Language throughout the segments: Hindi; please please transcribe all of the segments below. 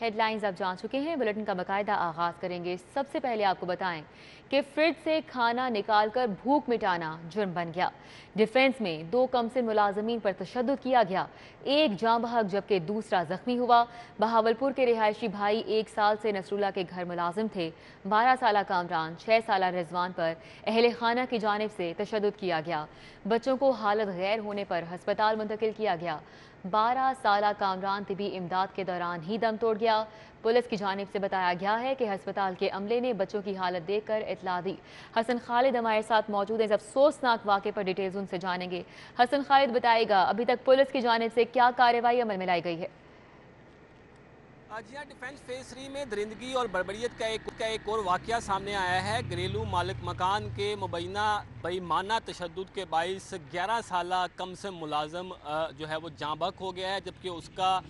हेडलाइंस अब जान चुके हैं। बुलेटिन का बकायदा आगाज़ करेंगे। सबसे पहले आपको बताएँ कि फ्रिज से खाना निकालकर भूख मिटाना जुर्म बन गया। डिफेंस में दो कम से मुलाजमीन पर तशद किया गया। एक जाँ बहक जबकि दूसरा जख्मी हुआ। बहावलपुर के रिहायशी भाई एक साल से नसरुल्ला के घर मुलाजिम थे। बारह साल कामरान छः साल रिजवान पर अहल खाना की जानब से तशद किया गया। बच्चों को हालत गैर होने पर हस्पताल मुंतकिल किया गया। बारह साल कामरान तबी इमदाद के दौरान ही दम तोड़ गया। पुलिस की जानब से बताया गया है कि हस्पताल के अमले ने बच्चों की हालत देख कर इतला दी। हसन खालिद हमारे साथ मौजूद है, इस अफसोसनाक वाक़े पर डिटेल्स उनसे जानेंगे। हसन खालिद बताएगा, अभी तक पुलिस की जानब से क्या कार्रवाई अमल में लाई गई है? हाँ डिफेंस फ़ेज़ थ्री में दरिंदगी और बड़बड़ियत का एक का एक और वाक़ सामने आया है। घरेलू मालिक मकान के मुबैना बेईमाना तशद के बाईस ग्यारह साल कम से मुलाजम जो है वो जाँबक हो गया है, जबकि उसका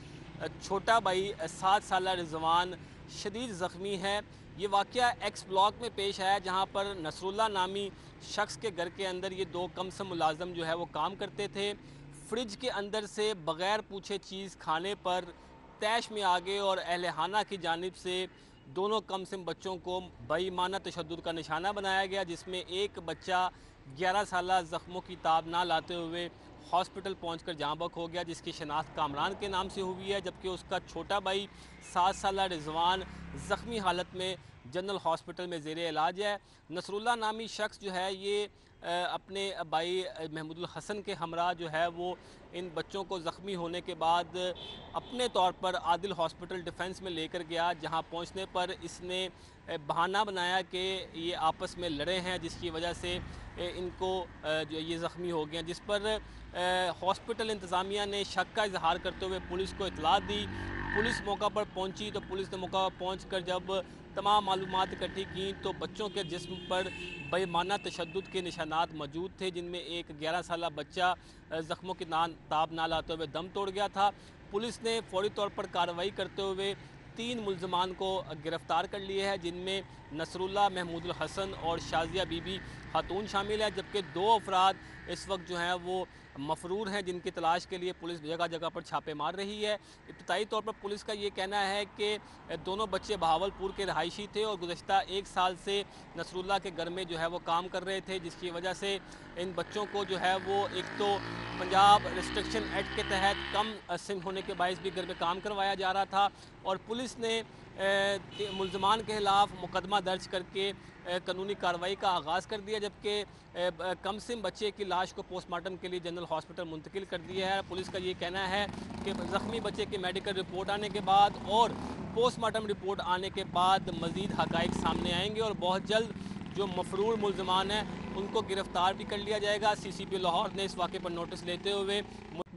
छोटा भाई सात साल रिजवान शदीद ज़ख्मी है। ये वाक़ एक्स ब्लॉक में पेश आया, जहाँ पर नसरुल्ला नामी शख्स के घर के अंदर ये दो कम से मुलाजम जो है वो काम करते थे। फ्रिज के अंदर से बग़ैर पूछे चीज़ खाने पर तैश में आ गए और अहलहाना की जानब से दोनों कम सिम बच्चों को बेईमाना तशद का निशाना बनाया गया, जिसमें एक बच्चा ग्यारह साल ज़ख्मों की ताब ना लाते हुए हॉस्पिटल पहुंचकर जहाँ बक हो गया, जिसकी शनाख्त कामरान के नाम से हुई है, जबकि उसका छोटा भाई सात साल रिजवान ज़ख्मी हालत में जनरल हॉस्पिटल में जेर इलाज है। नसरुल्ला नामी शख्स जो है, ये अपने भाई महमूदुल हसन के हमरा जो है, वो इन बच्चों को ज़ख्मी होने के बाद अपने तौर पर आदिल हॉस्पिटल डिफेंस में लेकर गया, जहाँ पहुँचने पर इसने बहाना बनाया कि ये आपस में लड़े हैं, जिसकी वजह से इनको जो ये ज़ख्मी हो गए जिस पर हॉस्पिटल इंतज़ामिया ने शक का इजहार करते हुए पुलिस को इतला दी। पुलिस मौका पर पहुँची तो पुलिस ने मौका पर पहुँच जब तमाम मालूम इकट्ठी की तो बच्चों के जिसम पर बेमाना तशद के निशानात मौजूद थे, जिनमें एक ग्यारह साल बच्चा ज़ख्मों के नान, ताब ना लाते हुए दम तोड़ गया था। पुलिस ने फौरी तौर पर कार्रवाई करते हुए तीन मुलजमान को गिरफ़्तार कर लिए है, जिनमें नसरुल्ला महमूद हसन और शाजिया बीबी खातून शामिल है, जबकि दो अफराद इस वक्त जो हैं वो मफरूर हैं, जिनकी तलाश के लिए पुलिस जगह जगह पर छापे मार रही है। इब्तदाई तौर पर पुलिस का ये कहना है कि दोनों बच्चे बहावलपुर के रहायशी थे और गुजशत एक साल से नसरुल्ला के घर में जो है वो काम कर रहे थे, जिसकी वजह से इन बच्चों को जो है वो एक तो पंजाब रिस्ट्रिक्शन एक्ट के तहत कम सिम होने के बायस भी घर में काम करवाया जा रहा था और पुलिस ने मुलजमान के ख़िलाफ़ मुकदमा दर्ज करके कानूनी कार्रवाई का आगाज़ कर दिया, जबकि कम सिम बच्चे की लाश को पोस्टमार्टम के लिए जनरल हॉस्पिटल मुंतकिल कर दिया है। पुलिस का ये कहना है कि ज़ख्मी बच्चे की मेडिकल रिपोर्ट आने के बाद और पोस्टमार्टम रिपोर्ट आने के बाद मज़ीद हक़ सामने आएँगे और बहुत जल्द जो मफरूर मुलजमान हैं, उनको गिरफ़्तार भी कर लिया जाएगा। सी सी पी लाहौर ने इस वाक़े पर नोटिस लेते हुए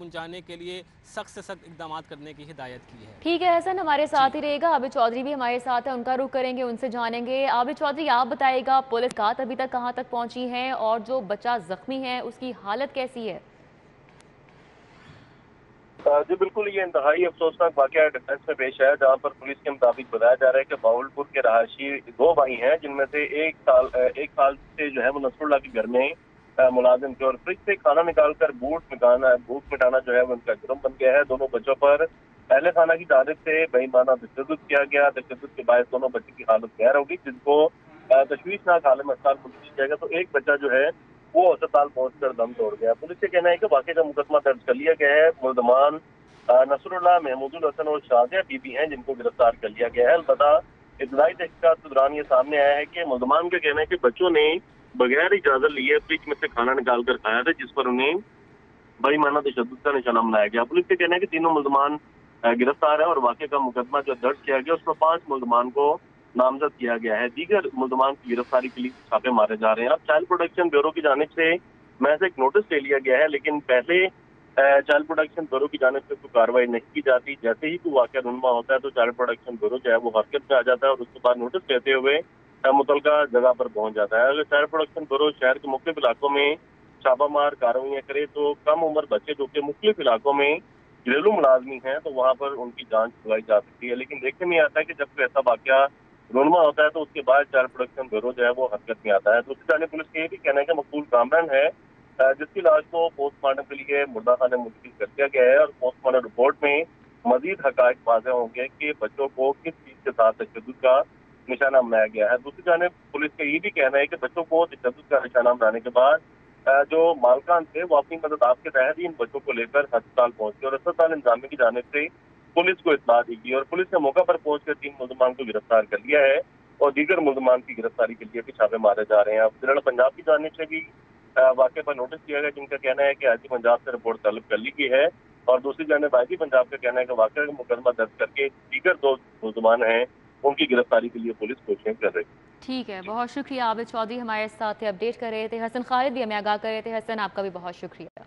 पहुँचाने के लिए सख्त से सख्त इकदाम करने की हिदायत की है। ठीक है हसन हमारे साथ ही रहेगा। आबिद चौधरी भी हमारे साथ है उनका रुख करेंगे उनसे जानेंगे। आबिद चौधरी आप बताएगा पुलिस का अभी तक कहाँ तक पहुँची है और जो बच्चा जख्मी है उसकी हालत कैसी है? जी बिल्कुल ये इंतहाई अफसोसनाक वाक्य डिफेंस में पेश है जहाँ पर पुलिस के मुताबिक बताया जा रहा है कि बाउलपुर के रहायशी दो भाई हैं जिनमें से एक साल एक साल से जो है वो नसरुल्ला के घर में मुलाजिम और फ्रिज से खाना निकालकर बूट मिटाना भूख मिटाना जो है वो उनका जुर्म बन गया है। दोनों बच्चों पर पहले खाना की जानब से बेईमाना तशद किया गया। तशद के बाद दोनों बच्चों की हालत गैर होगी, जिनको तशवीशनाक हाल में अस्पताल मुंतकिल किया गया तो एक बच्चा जो है, वो अस्पताल पहुंचकर दम तोड़ गया। पुलिस का कहना है कि वाकई का मुकदमा दर्ज कर लिया गया है मुलजमान नसरुल्ला महमूदुल हसन और शाजिया बीबी हैं, जिनको गिरफ़्तार कर लिया गया है। अलबत्ता इब्तदाई तहकीकत के दौरान ये सामने आया है कि मुलजमान का कहना है कि बच्चों ने बगैर इजाज़त लिए फ्रिज में से खाना निकाल कर खाया था, जिस पर उन्हें बड़ी माना तशद का निशाना बनाया गया। पुलिस का कहना है कि तीनों मुलजमान गिरफ़्तार है और वाक़े का मुकदमा जो दर्ज किया गया, उसमें पाँच मुलजमान को नामजद किया गया है। दीगर मुलजमान की गिरफ्तारी के लिए छापे मारे जा रहे हैं। अब चाइल्ड प्रोटेक्शन ब्यूरो की जानब से महज एक नोटिस ले लिया गया है, लेकिन पहले चाइल्ड प्रोटेक्शन ब्यूरो की जानब से कोई कार्रवाई नहीं की जाती। जैसे ही कोई वाक्य रुनमा होता है तो चाइल्ड प्रोटेक्शन ब्यूरो जो है वो हरकत में आ जाता है और उसके बाद नोटिस लेते हुए मुतल जगह पर पहुँच जाता है। अगर चाइल्ड प्रोडक्शन ब्यूरो शहर के मुख्य इलाकों में छापामार कार्रवाइयाँ करे तो कम उम्र बच्चे जो कि मुख्तलिफ़ इलाकों में घरेलू मुलाजमी हैं तो वहाँ पर उनकी जाँच करवाई जा सकती है। लेकिन देखने में आता है कि जब कोई ऐसा वाक्य रोनमा होता है तो उसके बाद चाइल्ड प्रोडक्शन ब्यूरो जो है वो हरकत में आता है। दूसरी जाने पुलिस का ये भी कहना है कि मकबूल कामरान है जिसकी लाश को पोस्टमार्टम के लिए मुर्दा खाने मुंतकिल कर दिया गया है और पोस्टमार्टम रिपोर्ट में मजीद हक वाजे होंगे कि बच्चों को किस चीज़ के साथ तशद का निशाना बनाया गया है। दूसरी जानब, पुलिस का ये भी कहना है कि बच्चों को तशद का निशाना बनाने के बाद जो मालकान थे, वो अपनी मदद आपके तहत ही इन बच्चों को लेकर अस्पताल पहुँचे और अस्पताल इंतजामिया की जानब से पुलिस को इतला दी गई और पुलिस ने मौका पर पहुंचकर तीन मुलजमान को गिरफ़्तार कर लिया है और दीगर मुलजमान की गिरफ्तारी के लिए भी छापे मारे जा रहे हैं। अब जिला पंजाब की जानब से भी वाक़े पर नोटिस किया गया, जिनका कहना है कि आजी पंजाब से रिपोर्ट तलब कर ली गई है और दूसरी जानब आजी पंजाब का कहना है कि वाक़े का मुकदमा दर्ज करके दीगर दो मुलजमान हैं। उनकी गिरफ्तारी के लिए पुलिस कोशिशें कर रही है। ठीक है, बहुत शुक्रिया आबिद चौधरी हमारे साथ अपडेट कर रहे थे। हसन खालिद भी हमें आगाह कर रहे थे। हसन, आपका भी बहुत शुक्रिया।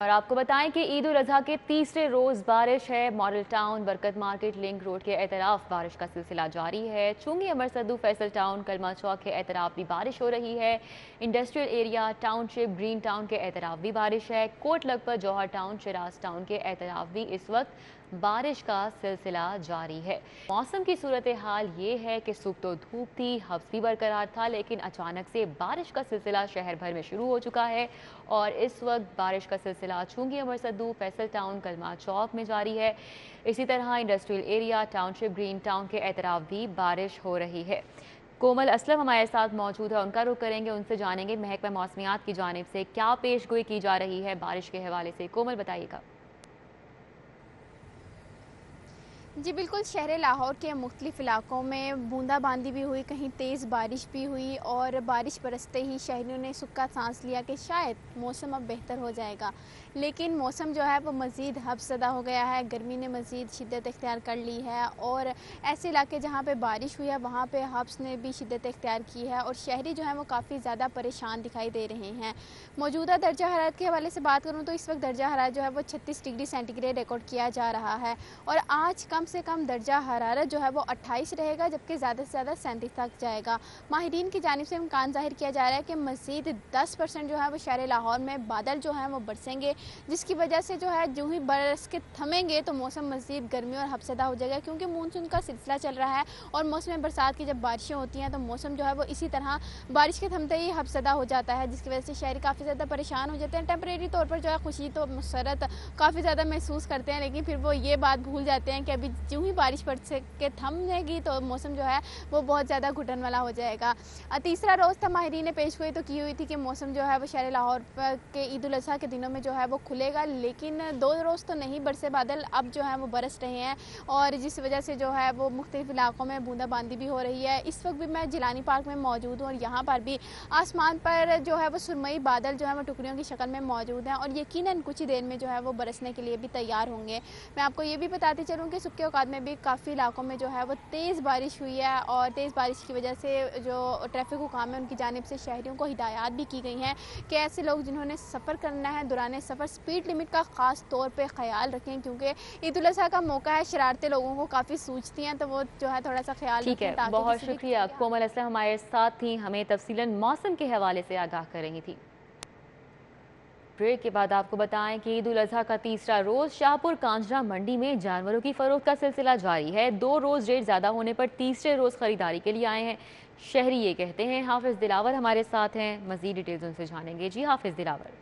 और आपको बताएँ कि ईद उल अजहा के तीसरे रोज़ बारिश है। Model town, Barkat market, link road के एतराफ़ बारिश का सिलसिला जारी है। चूँगी, अमर सदू, फैसल टाउन, कलमा चौक के एतराफ़ भी बारिश हो रही है। Industrial area township, green town के एतराफ़ भी बारिश है। कोट लगभग जौहर टाउन, शिराज टाउन के एतराफ़ भी इस वक्त बारिश का सिलसिला जारी है। मौसम की सूरत हाल ये है कि सुख तो धूप थी हफ्स भी बरकरार था, लेकिन अचानक से बारिश का सिलसिला शहर भर में शुरू हो चुका है और इस वक्त बारिश का सिलसिला चूँगी अमर सद्दू फैसल टाउन, कलमा चौक में जारी है। इसी तरह industrial area, township, green town के एतराफ़ भी बारिश हो रही है। कोमल असलम हमारे साथ मौजूद है, उनका रुख करेंगे, उनसे जानेंगे महकमा मौसमियात की जानब से क्या पेश गोई की जा रही है बारिश के हवाले से। कोमल, बताइएगा। जी, बिल्कुल, शहर लाहौर के मुख्तलिफ़ इलाकों में बूंदाबांदी भी हुई, कहीं तेज़ बारिश भी हुई और बारिश बरसते ही शहरियों ने सुक्का सांस लिया कि शायद मौसम अब बेहतर हो जाएगा। लेकिन मौसम जो है, वो मज़ीद हफ्सदा हो गया है, गर्मी ने मज़ीद शिद्दत इख्तियार कर ली है और ऐसे इलाके जहाँ पर बारिश हुई है, वहाँ पर हफ्स ने भी शिद्दत इख्तियार की है और शहरी जो है, वो काफ़ी ज़्यादा परेशान दिखाई दे रहे हैं। मौजूदा दर्जा हरारत के हवाले से बात करूँ तो इस वक्त दर्जा हरारत जो है, वो छत्तीस डिग्री सेंटीग्रेड रिकॉर्ड किया जा रहा है और आज कम से कम दर्जा हरारत जो है वो अट्ठाईस रहेगा, जबकि ज़्यादा से ज़्यादा सैंतीस तक जाएगा। माहरीन की जानब से इम्कान ज़ाहिर किया जा रहा है कि मज़ीद दस परसेंट जो है वो शहर लाहौर में बादल जो हैं वो बरसेंगे, जिसकी वजह से जो है जो ही बरस के थमेंगे तो मौसम मज़ीद गर्मी और हफ्सदा हो जाएगा, क्योंकि मानसून का सिलसिला चल रहा है और मौसम बरसात की जब बारिशें होती हैं तो मौसम जो है वो इसी तरह बारिश के थमते ही हफ्सदा हो जाता है, जिसकी वजह से शहरी काफ़ी ज़्यादा परेशान हो जाते हैं। टेम्प्रेरी तौर पर जो है खुशी तो मसरत काफ़ी ज़्यादा महसूस करते हैं, लेकिन फिर वो ये बात भूल जाते हैं कि अभी जो ही बारिश पड़ के थम जाएगी तो मौसम जो है वो बहुत ज़्यादा घुटन वाला हो जाएगा। तीसरा रोज़ था माहरीन ने पेश हुई तो की हुई थी कि मौसम जो है वो शहर लाहौर के ईद अजहा के दिनों में जो है वो खुलेगा, लेकिन दो रोज़ तो नहीं, बरसे बादल अब जो है वो बरस रहे हैं और जिस वजह से जो है वो मुख्तलिफ़ इलाकों में बूंदाबांदी भी हो रही है। इस वक्त भी मैं जिलानी पार्क में मौजूद हूँ और यहाँ पर भी आसमान पर जो है वो सुरमई बादल जो है वो टुकड़ियों की शक्ल में मौजूद हैं और यकीन कुछ ही देर में जो है वो बरसने के लिए भी तैयार होंगे। मैं आपको ये भी बताती चलूँ कि सुबह औकात में भी काफ़ी इलाकों में जो है वो तेज़ बारिश हुई है और तेज़ बारिश की वजह से जो ट्रैफ़िक हुकाम है उनकी जानब से शहरीों को हिदायत भी की गई हैं कि ऐसे लोग जिन्होंने सफ़र करना है दौरान सफ़र स्पीड लिमिट का ख़ास तौर पर ख्याल रखें क्योंकि ईद अजहा का मौका है शरारते लोगों को काफ़ी सूझती हैं तो वो जो है थोड़ा सा ख्याल ठीक है बहुत शुक्रिया। कोमल असलम हमारे साथ थी हमें तफसीला मौसम के हवाले से आगाह कर रही थी। ब्रेक के बाद आपको बताएँ कि ईद उल अजहा का तीसरा रोज़ शाहपुर कांजरा मंडी में जानवरों की फ़रोख्त का सिलसिला जारी है। दो रोज़ रेट ज़्यादा होने पर तीसरे रोज़ ख़रीदारी के लिए आए हैं। शहरी ये कहते हैं, हाफिज़ दिलावर हमारे साथ हैं, मज़ीद डिटेल्स उनसे जानेंगे। जी, हाफिज़ दिलावर।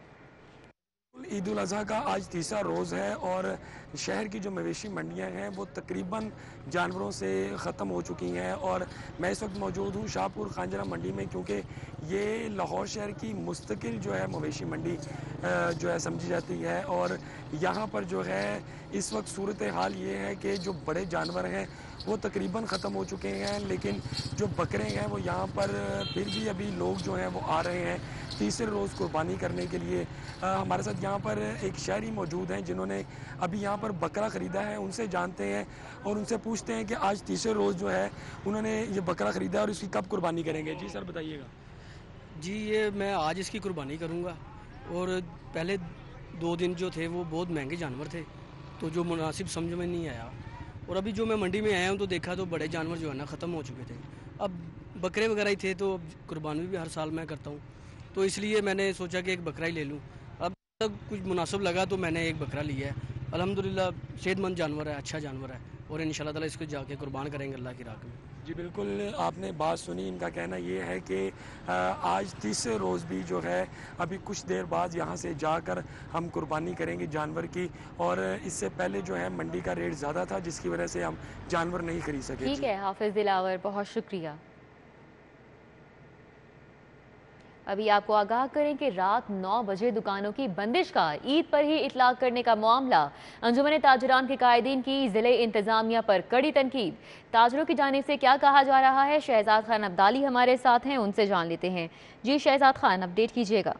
ईद उल अजहा का आज तीसरा रोज़ है और शहर की जो मवेशी मंडियाँ हैं, वो तकरीबन जानवरों से ख़त्म हो चुकी हैं और मैं इस वक्त मौजूद हूँ शाहपुर खांजरा मंडी में, क्योंकि ये लाहौर शहर की मुस्तकिल जो है मवेशी मंडी जो है समझी जाती है। और यहाँ पर जो है इस वक्त सूरत हाल ये है कि जो बड़े जानवर हैं वो तकरीबन ख़त्म हो चुके हैं लेकिन जो बकरे हैं वो यहाँ पर फिर भी अभी लोग जो हैं वो आ रहे हैं तीसरे रोज़ कुर्बानी करने के लिए। आ, हमारे साथ यहाँ पर एक शहरी मौजूद हैं जिन्होंने अभी यहाँ पर बकरा ख़रीदा है उनसे जानते हैं और उनसे पूछते हैं कि आज तीसरे रोज़ जो है उन्होंने ये बकरा ख़रीदा है और इसकी कब कुर्बानी करेंगे। जी सर बताइएगा। जी, ये मैं आज इसकी कुर्बानी करूँगा। और पहले दो दिन जो थे, वो बहुत महँगे जानवर थे तो जो मुनासिब समझ में नहीं आया। और अभी जो मैं मंडी में आया हूँ तो देखा तो बड़े जानवर जो है ना, ख़त्म हो चुके थे। अब बकरे वगैरह ही थे तो अब कुर्बानी भी हर साल मैं करता हूँ। तो इसलिए मैंने सोचा कि एक बकरा ही ले लूँ। अब तक कुछ मुनासिब लगा तो मैंने एक बकरा लिया है। अलहमदिल्ला सेहतमंद जानवर है अच्छा जानवर है। और इन शाला इसको जाके कुर्बान करेंगे अल्लाह की राह में। जी बिल्कुल आपने बात सुनी इनका कहना ये है कि आज तीसरे रोज़ भी जो है अभी कुछ देर बाद यहाँ से जाकर हम कुर्बानी करेंगे जानवर की और इससे पहले जो है मंडी का रेट ज़्यादा था जिसकी वजह से हम जानवर नहीं खरीद सके। ठीक है हाफिज़ दिलावर बहुत शुक्रिया। अभी आपको आगाह करें कि रात 9 बजे दुकानों की बंदिश का ईद पर ही इतलाक करने का मामला। अंजुमन ताजरान के कायदीन की ज़िले इंतज़ामिया पर कड़ी तनकीद। ताजरों की जानब से क्या कहा जा रहा है? शहजाद खान अब्दाली हमारे साथ हैं, उनसे जान लेते हैं। जी शहजाद खान, अपडेट कीजिएगा।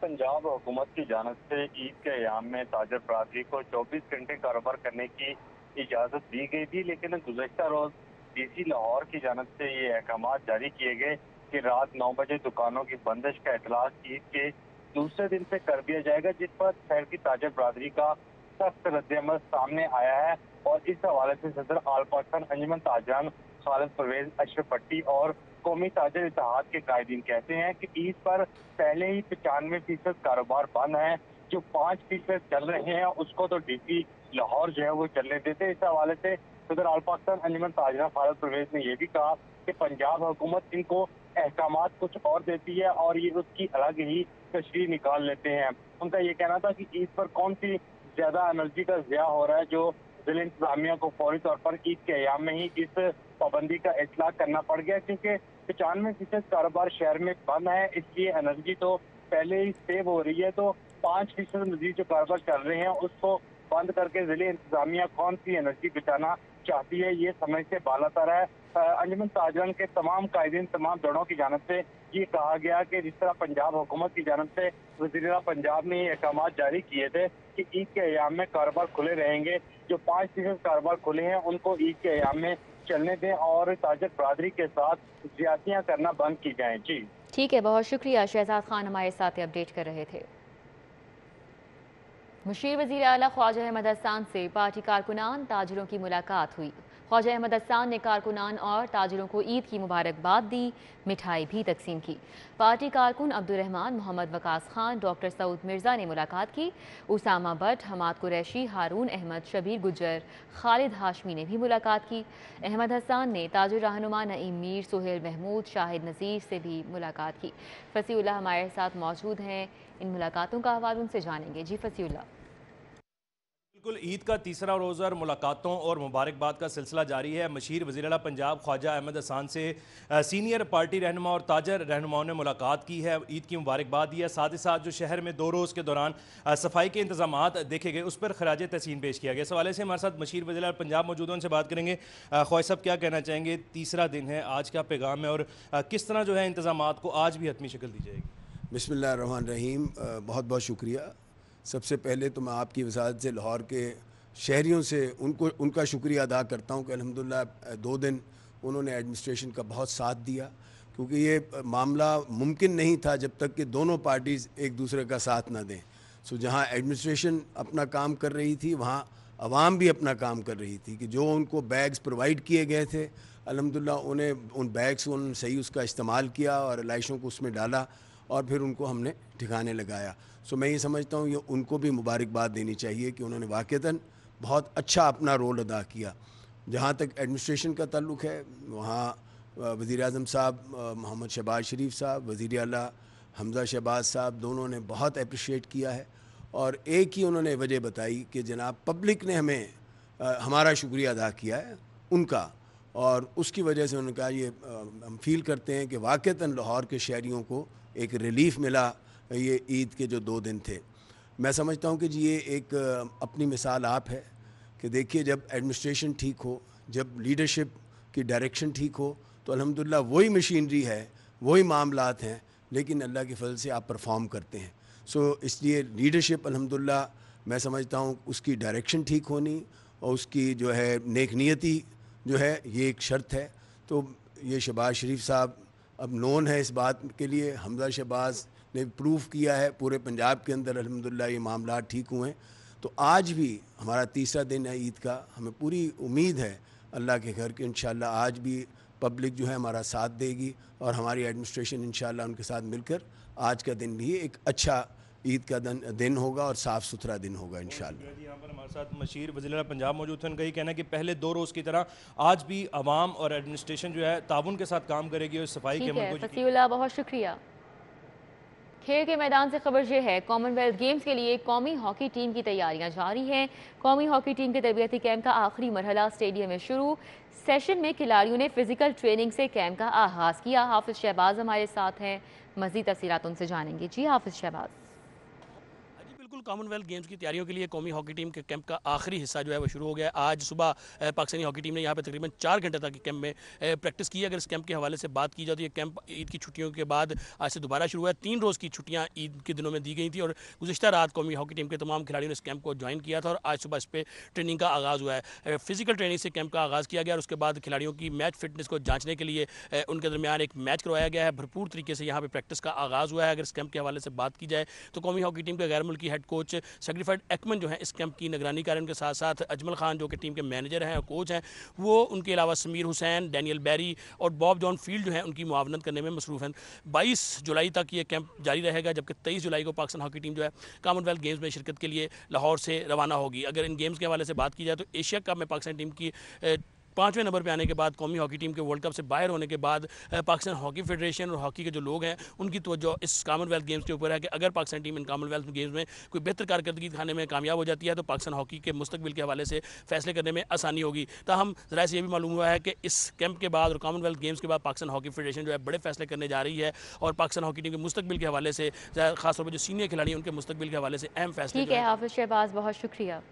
पंजाब हुकूमत की जानब से ईद के अयाम में ताजर बरदरी को चौबीस घंटे कारोबार करने की इजाज़त दी गई थी, लेकिन गुजशत रोज़ डी सी लाहौर की जानब से ये अहकाम जारी किए गए। कि रात नौ बजे दुकानों की बंदिश का इतलाक ईद के दूसरे दिन से कर दिया जाएगा, जिस पर शहर की ताजर बरदरी का सख्त रद्दमल सामने आया है। और इस हवाले से सदर आल पाकिस्तान अंजमन ताजान खालिद परवेज, अशरफ पट्टी और कौमी ताजर इतिहाद के कायदीन कहते हैं कि ईद पर पहले ही पचानवे फ़ीसद कारोबार बंद है। जो पाँच फ़ीसद चल रहे हैं, उसको तो डीसी लाहौर जो है वो चलने देते इस हवाले से सदर आल पाकिस्तान अंजमन ताजरा खालिद परवेज ने यह भी कहा कि पंजाब हुकूमत इनको अहकाम कुछ और देती है और ये उसकी अलग ही तशरी निकाल लेते हैं। उनका ये कहना था कि ईद पर कौन सी ज़्यादा एनर्जी का ज़िया हो रहा है जो ज़िले इंतजामिया को फौरी तौर पर ईद के अयाम में ही इस पाबंदी का इतलाक करना पड़ गया, क्योंकि पचानवे फ़ीसद कारोबार शहर में बंद है, इसलिए एनर्जी तो पहले ही सेव हो रही है। तो पाँच फ़ीसद मजीद जो कारोबार चल रहे हैं, उसको बंद करके ज़िले इंतजामिया कौन सी एनर्जी बचाना चाहती है, ये समय से बाला तर है। अंजमन ताजरन के तमाम कायदीन तमाम दड़ों की जानब से ये कहा गया कि जिस तरह पंजाब हुकूमत की जानब से वज़ीर पंजाब ने ये अहकाम जारी किए थे कि ईद के अयाम में कारोबार खुले रहेंगे। जो पाँच फ़ीसद कारोबार खुले हैं, उनको ईद के अयाम में चलने दें और ताजर बरदरी के साथ ज्यादतियाँ करना बंद की जाए। जी। ठीक है, बहुत शुक्रिया शहजाद खान हमारे साथ अपडेट कर रहे थे। मुशीर वज़ीर अला ख्वाजा अहमद हसान से पार्टी कारकुनान ताजरों की मुलाकात हुई। ख्वाजा अहमद हसान ने कारकुनान और ताजरों को ईद की मुबारकबाद दी, मिठाई भी तकसीम की। पार्टी कारकुन अब्दुलरहमान मोहम्मद वकास खान, डॉक्टर सऊद मिर्ज़ा ने मुलाकात की। उसामा भट्ट, हमाद कुरैशी, हारून अहमद, शबीर गुजर खालिद हाशमी ने भी मुलाकात की। अहमद हसान ने ताजुर रहनुमा नईम मीर, सुहेल महमूद, शाहिद नज़ीर से भी मुलाकात की। फसीउल्ला हमारे साथ मौजूद हैं। इन मुलाकातों का हवाला उनसे जानेंगे। जी फसीउल्ला बिल्कुल, ईद का तीसरा रोज़ा और मुलाकातों और मुबारकबाद का सिलसिला जारी है। मशीर वजी पंजाब ख्वाजा अहमद हसान से सीनियर पार्टी रहनुमा और ताजर रहनुमाओं ने मुलाकात की है। ईद की मुबारकबाद दी है। साथ ही साथ जो शहर में दो रोज़ के दौरान सफ़ाई के इंतज़ाम देखे गए, उस पर खराज तहसीन पेश किया गया। इस हवाले से हमारे साथ मशीर वजी पंजाब मौजूद उनसे बात करेंगे ख्वाज साहब, क्या कहना चाहेंगे? तीसरा दिन है, आज का पैगाम है और किस तरह जो है इंतज़ाम को आज भी हतमी शक्ल दी जाएगी? बिसमिल्ल रहीम। बहुत बहुत शुक्रिया। सबसे पहले तो मैं आपकी वसात से लाहौर के शहरीों से उनको, उनका शुक्रिया अदा करता हूँ कि अलहमदिल्ला दो दिन उन्होंने एडमिनिस्ट्रेशन का बहुत साथ दिया, क्योंकि ये मामला मुमकिन नहीं था जब तक कि दोनों पार्टीज़ एक दूसरे का साथ ना दें। सो जहाँ एडमिनिस्ट्रेशन अपना काम कर रही थी, वहाँ आवाम भी अपना काम कर रही थी कि जो उनको बैग्स प्रोवाइड किए गए थे, अलहमदिल्ला उन्हें, उन बैग्स उन्होंने सही उसका इस्तेमाल किया और लाइशों को उसमें डाला। और फिर उनको हमने ठिकाने लगाया। सो मैं ये समझता हूँ ये उनको भी मुबारकबाद देनी चाहिए कि उन्होंने वाक़ता बहुत अच्छा अपना रोल अदा किया। जहाँ तक एडमिनिस्ट्रेशन का ताल्लुक़ है वहाँ वज़ी अजम साहब मोहम्मद शहबाज शरीफ साहब वज़ी अला हमज़ा शहबाज साहब दोनों ने बहुत अप्रिशिएट किया है। और एक ही उन्होंने वजह बताई कि जनाब पब्लिक ने हमें आ, हमारा शुक्रिया अदा किया है उनका। और उसकी वजह से उन्होंने कहा ये आ, हम फील करते हैं कि वाक़ता लाहौर के शहरीों को एक रिलीफ़ मिला ये ईद के जो दो दिन थे। मैं समझता हूँ कि जी ये एक अपनी मिसाल आप है कि देखिए जब एडमिनिस्ट्रेशन ठीक हो, जब लीडरशिप की डायरेक्शन ठीक हो तो अल्हम्दुलिल्लाह वही मशीनरी है, वही मामलात हैं, लेकिन अल्लाह के फल से आप परफॉर्म करते हैं। सो इसलिए लीडरशिप अलहमदिल्ला, मैं समझता हूँ उसकी डायरेक्शन ठीक होनी और उसकी जो है नेक नियति जो है, ये एक शर्त है। तो ये शबाज शरीफ साहब अब नोन है इस बात के लिए। हमजा शहबाज ने प्रूफ किया है, पूरे पंजाब के अंदर अलहमदिल्ला ये मामला ठीक हुए हैं। तो आज भी हमारा तीसरा दिन है ईद का, हमें पूरी उम्मीद है अल्लाह के घर के इन आज भी पब्लिक जो है हमारा साथ देगी और हमारी एडमिनिस्ट्रेशन इन उनके साथ मिलकर आज का दिन भी एक अच्छा ईद का दिन दिन होगा और साफ़ सुथरा दिन होगा इन यहाँ पर हमारे साथ मशीर वज़ीर पंजाब मौजूद थे उनका ये कहना है कि पहले दो रोज़ की तरह आज भी आवाम और एडमिनिस्ट्रेशन जो है ताउन के साथ काम करेगी और सफ़ाई के है बहुत शुक्रिया। खेल के मैदान से खबर यह है कॉमनवेल्थ गेम्स के लिए कौमी हॉकी टीम की तैयारियाँ जारी हैं। कौमी हॉकी टीम के तरबियती कैंप का आखिरी मरहला स्टेडियम में शुरू। सेशन में खिलाड़ियों ने फ़िज़िकल ट्रेनिंग से कैंप का आगाज़ किया। हाफिज शहबाज हमारे साथ हैं। मजीद तफसीत उनसे जानेंगे। जी हाफिज शहबाज। बिल्कुल कॉमनवेल्थ गेम्स की तैयारियों के लिए कौमी हॉकी टीम के कैंप का आखिरी हिस्सा जो है वो शुरू हो गया आज सुबह पाकिस्तानी हॉकी टीम ने यहाँ पे तकरीबन चार घंटे तक कैंप में प्रैक्टिस की अगर इस कैंप के हवाले से बात की जाए तो ये कैंप ईद की छुट्टियों के बाद, आज से दोबारा शुरू हुआ तीन रोज़ की छुट्टियाँ ईद के दिनों में दी गई थी और गुजशत रात कौमी हॉकी टीम के तमाम खिलाड़ियों ने इस कैंप को ज्वाइन किया था और आज सुबह इस पर ट्रेनिंग का आगाज़ हुआ है। फ़िज़िकल ट्रेनिंग से कैंप का आगाज़ किया गया और उसके बाद खिलाड़ियों की मैच फिटनेस को जांचने के लिए उनके दरमियान एक मैच करवाया गया है। भरपूर तरीके से यहाँ पर प्रैक्टिस का आगाज़ हुआ है। अगर इस कैंप के हवाले से बात की जाए तो कौमी हॉकी टीम के गैर मुल्की हेड कोच सेग्रीफाइड एक्मन जो है इस कैंप की निगरानी कर रहे हैं। उनके साथ साथ अजमल खान जो कि टीम के मैनेजर हैं और कोच हैं, वो उनके अलावा समीर हुसैन डैनियल बैरी और बॉब जॉन फ़ील्ड जो है, उनकी मुआवनत करने में मसरूफ़ हैं। बाईस जुलाई तक ये कैंप जारी रहेगा, जबकि तेईस जुलाई को पाकिस्तान हॉकी टीम जो है कॉमनवेल्थ गेम्स में शिरकत के लिए लाहौर से रवाना होगी। अगर इन गेम्स के हवाले से बात की जाए तो एशिया कप में पाकिस्तान टीम की पाँचवें नंबर पर आने के बाद कौमी हॉकी टीम के वर्ल्ड कप से बाहर होने के बाद पाकिस्तान हॉकी फेडरेशन और हॉकी के जो लोग हैं उनकी तवज्जो इस कॉमनवेल्थ गेम्स के ऊपर है कि अगर पाकिस्तान टीम इन कॉमनवेल्थ गेम्स में कोई बेहतर कारकर्दगी दिखाने में कामयाब हो जाती है तो पाकिस्तान हॉकी के मुस्तकबिल के हवाले से फैसले करने में आसानी होगी। ताहम ज़रा से ये भी मालूम हुआ है कि इस कैंप के बाद और कॉमनवेल्थ गेम्स के बाद पाकिस्तान हॉकी फेडरेशन जो है बड़े फैसले करने जा रही है और पाकिस्तान हॉकी टीम के मुस्तबिल के हवाले से खासतौर पर जो सीनियर खिलाड़ी हैं उनके मुस्तकबिल के हवाले से अहम फैसले ठीक है। हाफिज शहबाज बहुत शुक्रिया।